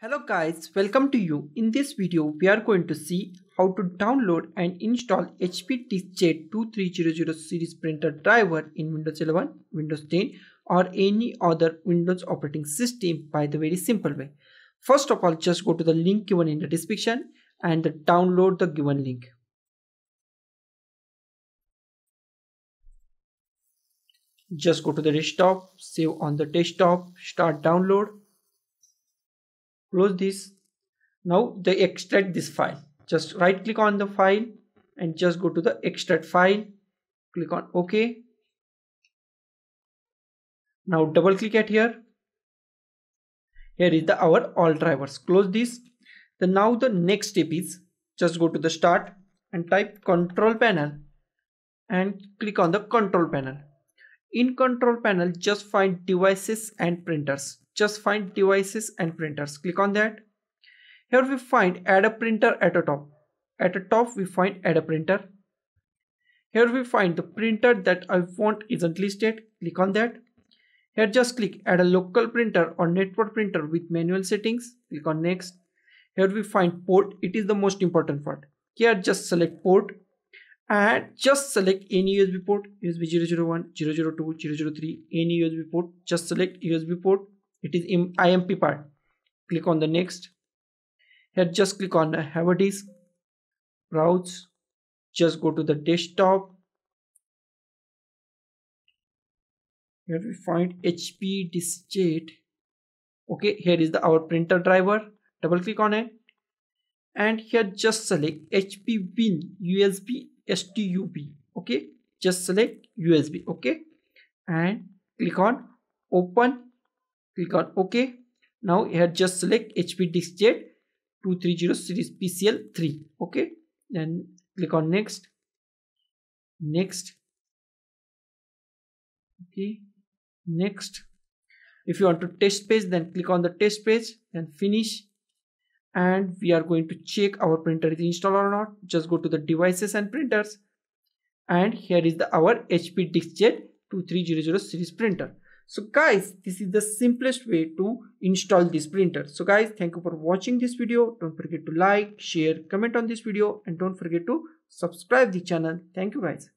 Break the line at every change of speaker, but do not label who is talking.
Hello guys, welcome to you. In this video, we are going to see how to download and install HP DeskJet 2300 series printer driver in Windows 11, Windows 10 or any other Windows operating system by the very simple way. First of all, just go to the link given in the description and download the given link. Just go to the desktop, save on the desktop, start download close this. Now they extract this file. Just right click on the file and just go to the extract file. Click on ok. Now double click at here. Here is the our all drivers. Close this. Then now the next step is just go to the start and type control panel and click on the control panel. In control panel just find devices and printers just find devices and printers. Click on that. Here we find add a printer at the top. At the top we find add a printer. Here we find the printer that I want isn't listed click on that. Here just click add a local printer or network printer with manual settings. Click on next. Here we find port. It is the most important part. Here just select port and just select any USB port. USB 001 002 003 any USB port. Just select USB port it is IMP part. Click on the next. Here just click on have a disk browse. Just go to the desktop. Here we find HP deskjet okay here is the our printer driver. Double click on it. And here just select HP bin USB STUB okay just select USB okay and click on open click on ok now here just select hp deskjet 230 series pcl 3 okay? Then click on next. Next. Okay next. If you want to test page then click on the test page and finish. And we are going to check our printer is installed or not. Just go to the devices and printers. And here is the our hp deskjet 2300 series printer so guys this is the simplest way to install this printer. So guys thank you for watching this video. Don't forget to like share comment on this video and don't forget to subscribe the channel. Thank you guys